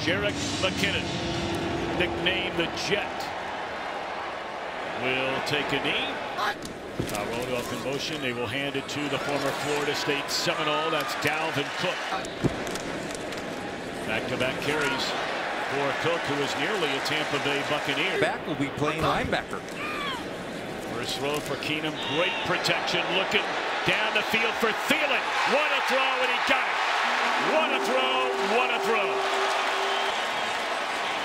Jerick McKinnon, nicknamed the Jet, will take a knee. Tyrone off in motion. They will hand it to the former Florida State Seminole. That's Dalvin Cook. Back-to-back -back carries for Cook, who is nearly a Tampa Bay Buccaneer. Back will be playing linebacker. First throw for Keenum. Great protection. Looking down the field for Thielen. What a throw, and he got it. What a throw. What a throw.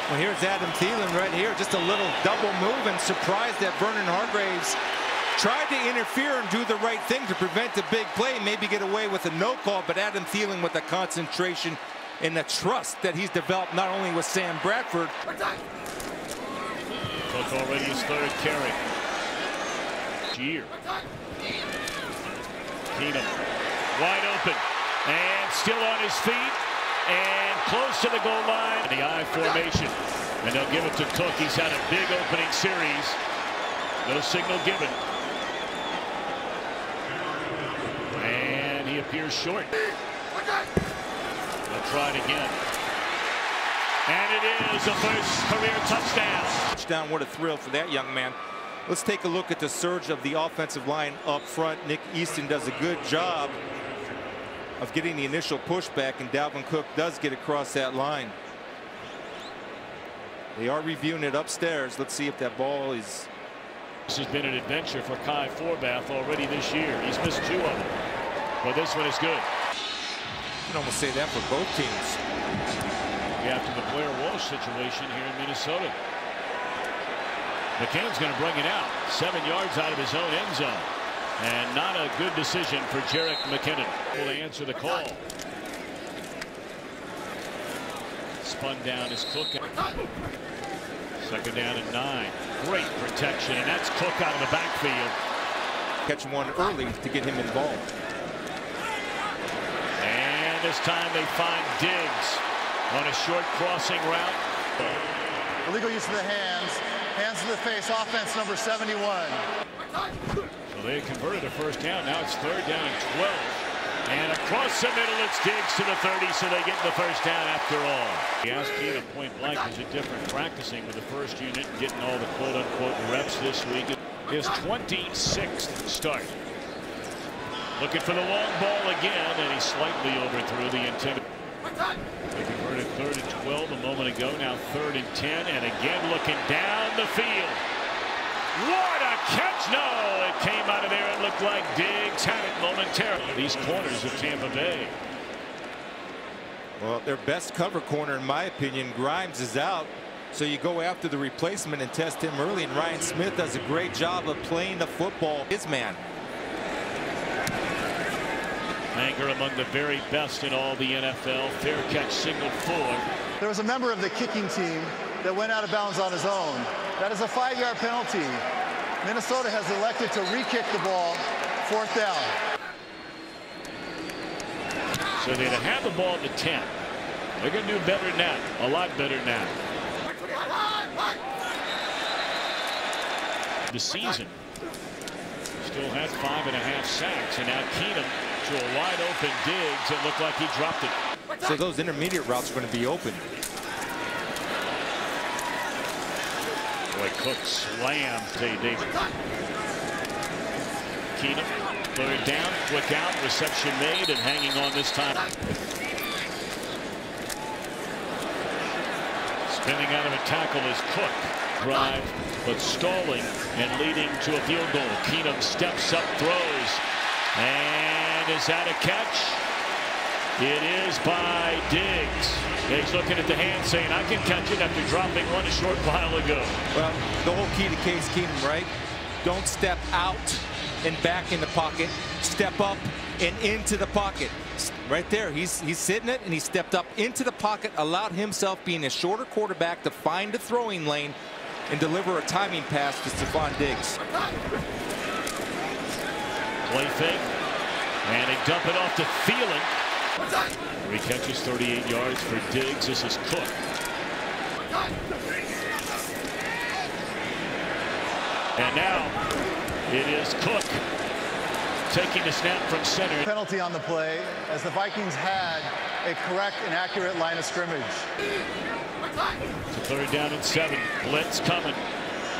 Well, here's Adam Thielen right here. Just a little double move and surprised that Vernon Hargreaves tried to interfere and do the right thing to prevent a big play, maybe get away with a no call, but Adam Thielen with the concentration and the trust that he's developed not only with Sam Bradford. Cook already his third carry. Jeer. Keenum wide open and still on his feet and close to the goal line. The I formation. And they'll give it to Cook. He's had a big opening series. No signal given. And he appears short. They'll try it again. And it is a first career touchdown. Touchdown, what a thrill for that young man. Let's take a look at the surge of the offensive line up front. Nick Easton does a good job of getting the initial pushback, and Dalvin Cook does get across that line. They are reviewing it upstairs. Let's see if that ball is. This has been an adventure for Kai Forbath already this year. He's missed two of them. But this one is good. You can almost say that for both teams. After the Blair Walsh situation here in Minnesota. McKinnon's going to bring it out. Seven yards out of his own end zone. And not a good decision for Jerick McKinnon. Will they answer the call. Spun down is Cook. Second down and nine. Great protection, and that's Cook out of the backfield. Catch one early to get him involved. And this time they find Diggs on a short crossing route. Illegal use of the hands. Hands to the face. Offense number 71. They converted a first down. Now it's third down and 12. And across the middle, it's Diggs to the 30, so they get the first down after all. He asked Keenum point blank, is it different practicing with the first unit and getting all the quote-unquote reps this week? His 26th start. Looking for the long ball again, and he slightly overthrew the intended. They converted third and 12 a moment ago. Now third and 10, and again looking down the field. What a catch! No, it came out of there. It looked like Diggs had it momentarily. These corners of Tampa Bay. Well, their best cover corner, in my opinion, Grimes is out. So you go after the replacement and test him early. And Ryan Smith does a great job of playing the football. His man. Anger among the very best in all the NFL. Fair catch single four. There was a member of the kicking team that went out of bounds on his own. That is a five-yard penalty. Minnesota has elected to re-kick the ball, fourth down. So they have the ball at the 10. They're going to do better than that, a lot better than that. The season still had five and a half sacks, and now Keenum to a wide open Diggs. It looked like he dropped it. So those intermediate routes are going to be open. Boy, Cook slammed Zay Davis. Keenum, third down, quick out, reception made, and hanging on this time. Spinning out of a tackle is Cook. Drive, but stalling and leading to a field goal. Keenum steps up, throws, and is that a catch? It is by Diggs. Diggs looking at the hand saying, I can catch it after dropping one a short while ago. Well, the whole key to Case Keenum, right? Don't step out and back in the pocket. Step up and into the pocket. Right there, he's he's sitting it, and he stepped up into the pocket, allowed himself, being a shorter quarterback, to find the throwing lane and deliver a timing pass to Stefon Diggs. Play fake, and they dump it off to Thielen. Three catches, 38 yards for Diggs. This is Cook. And now it is Cook taking the snap from center. Penalty on the play as the Vikings had a correct and accurate line of scrimmage. It's a third down and seven. Blitz coming.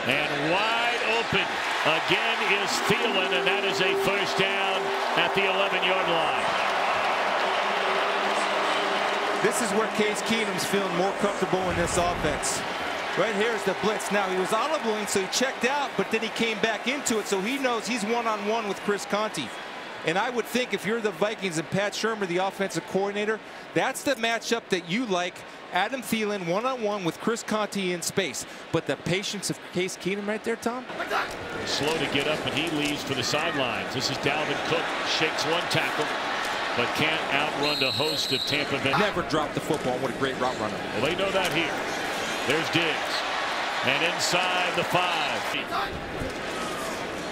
And wide open again is Thielen, and that is a first down at the 11-yard line. This is where Case Keenum's feeling more comfortable in this offense. Right here is the blitz. Now, he was audibling, so he checked out, but then he came back into it, so he knows he's one-on-one -on -one with Chris Conte. And I would think if you're the Vikings and Pat Shurmur, the offensive coordinator, that's the matchup that you like. Adam Thielen one-on-one -on -one with Chris Conte in space. But the patience of Case Keenum right there, Tom? Slow to get up, and he leaves for the sidelines. This is Dalvin Cook. Shakes one tackle, but can't outrun the host of Tampa Bay. Never dropped the football. What a great route runner. Well, they know that here. There's Diggs. And inside the five.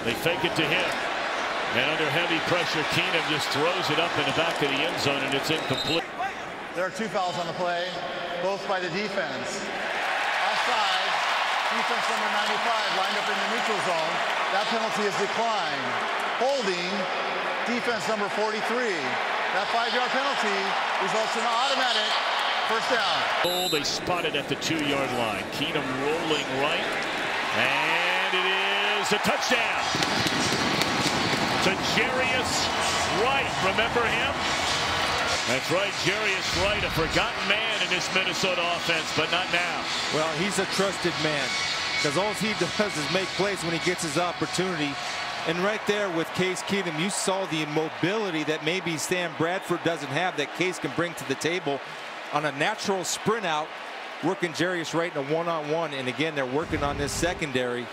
They fake it to him. And under heavy pressure, Keenum just throws it up in the back of the end zone, and it's incomplete. There are two fouls on the play, both by the defense. Offside, defense number 95 lined up in the neutral zone. That penalty is declined. Holding, defense number 43. That five-yard penalty results in an automatic First down. Goal they spotted at the two-yard line. Keenum rolling right. And it is a touchdown. To Jarius Wright. Remember him? That's right, Jarius Wright, a forgotten man in this Minnesota offense, but not now. Well, he's a trusted man because all he does is make plays when he gets his opportunity. And right there with Case Keenum, you saw the mobility that maybe Sam Bradford doesn't have that Case can bring to the table on a natural sprint out, working Jarius Wright in a one-on-one. -on -one. And again, they're working on this secondary.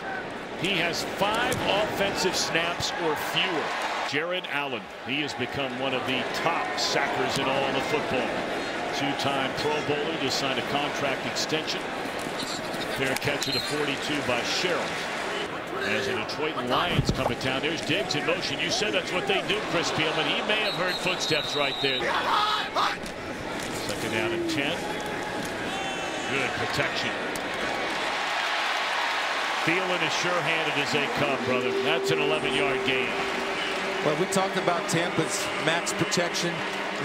He has five offensive snaps or fewer. Jared Allen, he has become one of the top sackers in all of football. Two-time Pro Bowler, just signed a contract extension. Fair catch at the 42 by Sherels. As the Detroit Lions come to town, there's Diggs in motion. You said that's what they do, Chris Spielman. He may have heard footsteps right there. Second down and 10. Good protection. Thielen is sure-handed as they come, brother. That's an 11-yard gain. Well, we talked about Tampa's max protection.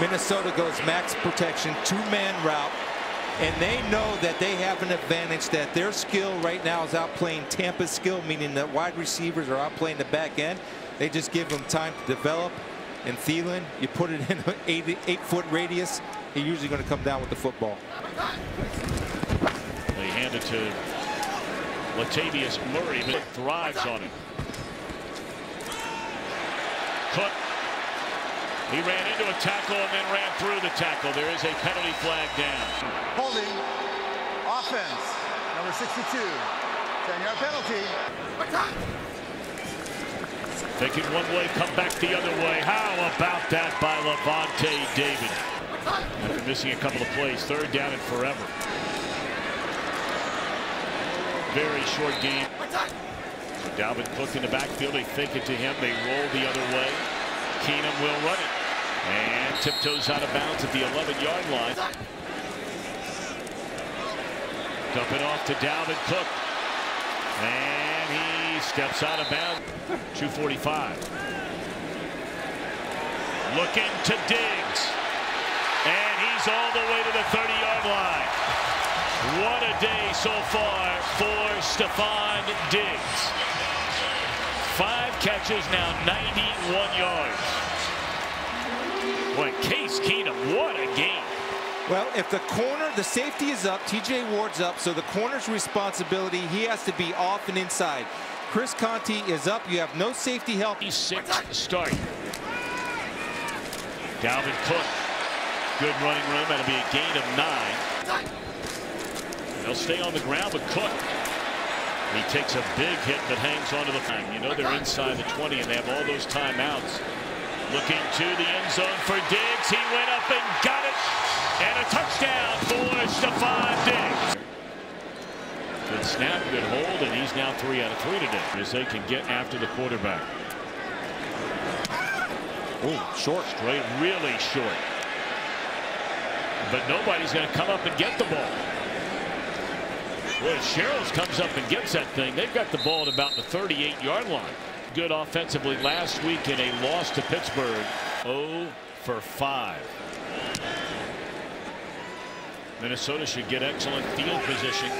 Minnesota goes max protection, two-man route. And they know that they have an advantage that their skill right now is outplaying Tampa's skill, meaning that wide receivers are outplaying the back end. They just give them time to develop. And Thielen, you put it in an eight, eight foot radius, he's usually going to come down with the football. They hand it to Latavius Murray, but thrives on it. Cook. He ran into a tackle and then ran through the tackle. There is a penalty flag down. Holding. Offense. Number 62. 10-yard penalty. Taking one way, come back the other way. How about that by Lavonte David? After missing a couple of plays, third down and forever. Very short game. So Dalvin Cook in the backfield. They fake it to him. They roll the other way. Keenum will run it. And tiptoes out of bounds at the 11-yard line. Dump it off to Dalvin Cook. And he steps out of bounds. 245. Looking to Diggs. And he's all the way to the 30-yard line. What a day so far for Stefon Diggs. Five catches, now 91 yards. Case Keenum, what a game. Well, if the corner, the safety is up, TJ Ward's up, so the corner's responsibility, he has to be off and inside. Chris Conte is up. You have no safety help. He's Six to start. Dalvin Cook. Good running room. That'll be a gain of nine. They'll stay on the ground, but Cook. He takes a big hit but hangs onto the line. You know they're inside the 20 and they have all those timeouts. Looking to the end zone for Diggs. He went up and got it. And a touchdown for Stefon Diggs. Good snap, good hold, and he's now three out of three today as they can get after the quarterback. Oh, short, straight, really short. But nobody's going to come up and get the ball. Boy, Sherels comes up and gets that thing. They've got the ball at about the 38-yard line. Good offensively last week in a loss to Pittsburgh. 0 for 5. Minnesota should get excellent field position.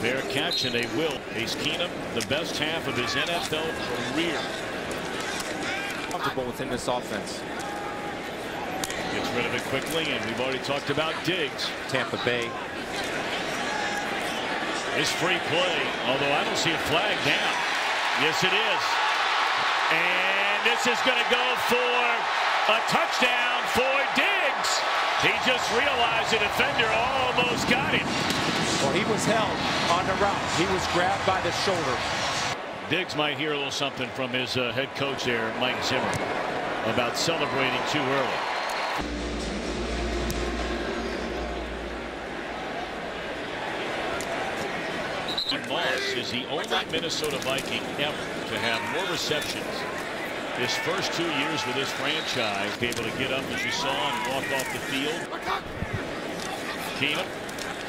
Fair catch, and they will. Case Keenum, the best half of his NFL career. Comfortable within this offense. Gets rid of it quickly, and we've already talked about Diggs. Tampa Bay. This free play, although I don't see a flag down. Yes, it is. Is going to go for a touchdown for Diggs. He just realized the defender almost got him. Well, he was held on the route. He was grabbed by the shoulder. Diggs might hear a little something from his uh, head coach there, Mike Zimmer, about celebrating too early. Moss is the only Minnesota Viking ever to have more receptions his first two years with this franchise, be able to get up as you saw and walk off the field. Keenum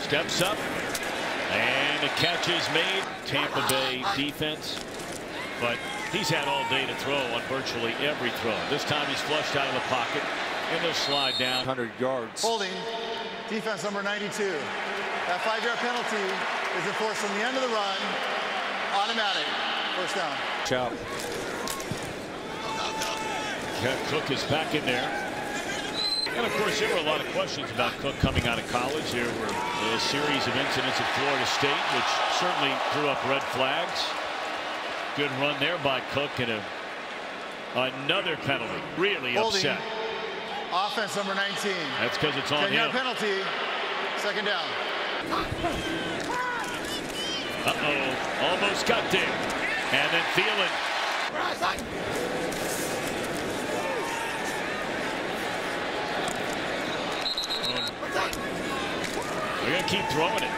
steps up and the catch is made. Tampa Bay defense, but he's had all day to throw on virtually every throw. This time he's flushed out of the pocket and they'll slide down. 100 yards. Holding defense number 92. That five-yard penalty is enforced from the end of the run. Automatic. First down. Job. Cook is back in there. And of course, there were a lot of questions about Cook coming out of college. There were a series of incidents at Florida State, which certainly threw up red flags. Good run there by Cook and a, another penalty. Really Holding. upset. Offense number 19. That's because it's on 10 him. penalty. Second down. Uh-oh. Almost got there. And then Thielen. They're going to keep throwing it.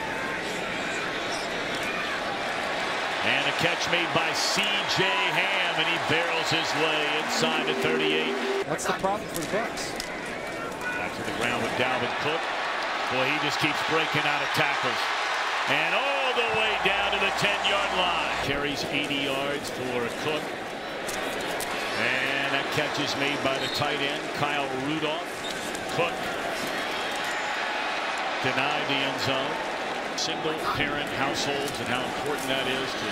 And a catch made by C.J. Ham, and he barrels his way inside the 38. That's the problem for the Bucs. Back to the ground with Dalvin Cook. Boy, he just keeps breaking out of tackles. And all the way down to the 10-yard line. Carries 80 yards for Cook. And that catch is made by the tight end, Kyle Rudolph. Cook denied the end zone. Single parent households and how important that is to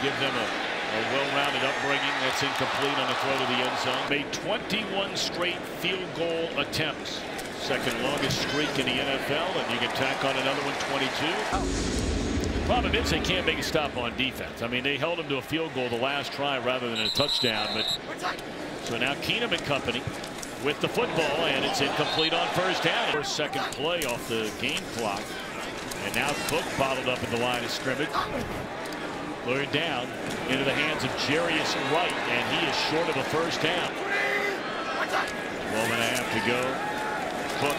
give them a, a well-rounded upbringing that's incomplete on the throw to the end zone. Made 21 straight field goal attempts. Second longest streak in the NFL, and you can tack on another one, 22. Problem is they can't make a stop on defense. I mean, they held him to a field goal the last try rather than a touchdown. But so now Keenum and company with the football, and it's incomplete on first down. First second play off the game clock. And now Cook bottled up at the line of scrimmage. Lured down into the hands of Jarius Wright, and he is short of a first down. 12 and a half to go. Cook.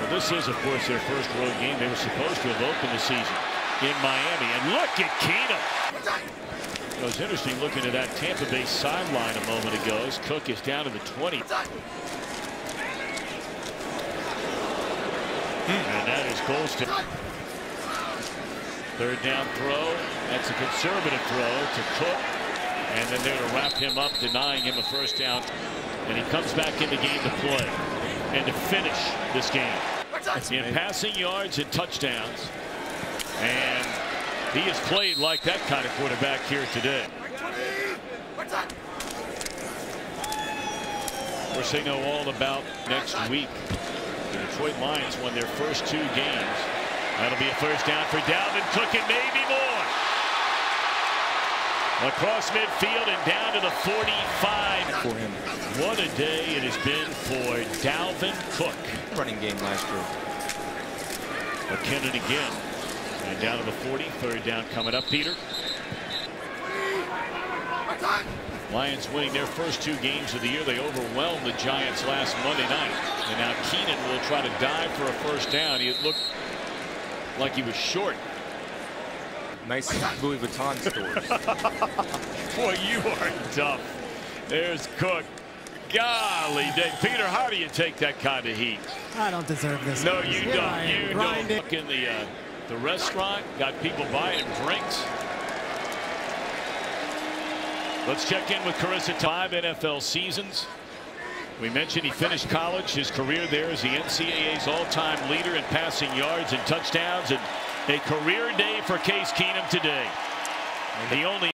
Well, this is, of course, their first road game. They were supposed to have opened the season in Miami. And look at Keenum. It was interesting looking at that Tampa Bay sideline a moment ago as Cook is down to the 20. Hmm, and that is Golston. Third down throw. That's a conservative throw to Cook. And then there to wrap him up, denying him a first down. And he comes back in the game to play and to finish this game. In passing yards and touchdowns. And he has played like that kind of quarterback here today. Of course, they know all about next week. The Detroit Lions won their first two games. That'll be a first down for Dalvin Cook and maybe more. Across midfield and down to the 45. For him. What a day it has been for Dalvin Cook. Running game last year. McKinnon again. And down to the 40. Third down coming up, Peter. Lions winning their first two games of the year. They overwhelmed the Giants last Monday night. And now Keenum will try to dive for a first down. He looked like he was short. Nice Louis Vuitton stores. Boy, you are tough. There's Cook. Golly, Dave. Peter, how do you take that kind of heat? I don't deserve this. No, you Here don't. I You don't. Look in the uh, the restaurant, got people buying drinks. Let's check in with Carissa. Five NFL seasons. We mentioned he finished college. His career there as the NCAA's all-time leader in passing yards and touchdowns. And a career day for Case Keenum today. The only